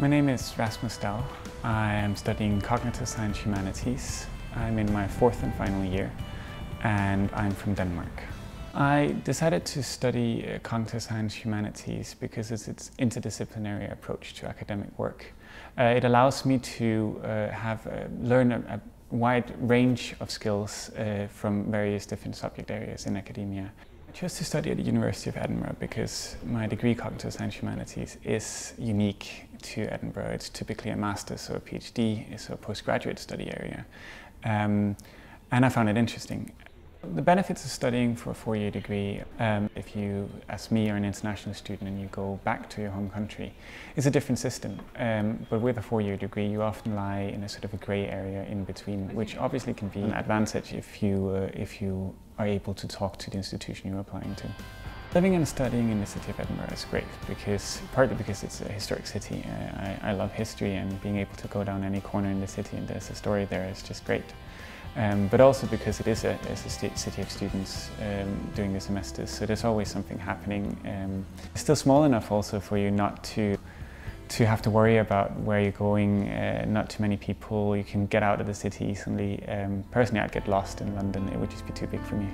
My name is Rasmus Dall. I am studying Cognitive Science Humanities. I'm in my fourth and final year and I'm from Denmark. I decided to study uh, Cognitive Science Humanities because it's its interdisciplinary approach to academic work. Uh, it allows me to uh, have uh, learn a, a, wide range of skills uh, from various different subject areas in academia. I chose to study at the University of Edinburgh because my degree Cognitive Science Humanities is unique to Edinburgh. It's typically a master's or a PhD, it's a postgraduate study area. Um, and I found it interesting. The benefits of studying for a four-year degree, um, if you, as me, are an international student and you go back to your home country, is a different system. Um, but with a four-year degree, you often lie in a sort of a grey area in between, which obviously can be an advantage if you, uh, if you are able to talk to the institution you're applying to. Living and studying in the city of Edinburgh is great because partly because it's a historic city. Uh, I, I, love history and being able to go down any corner in the city and there's a story there is just great. Um, but also because it is a, a city of students um, doing the semesters, so there's always something happening. Um, it's still small enough also for you not to to have to worry about where you're going, uh, not too many people, you can get out of the city easily. Um, personally, I'd get lost in London, it would just be too big for me.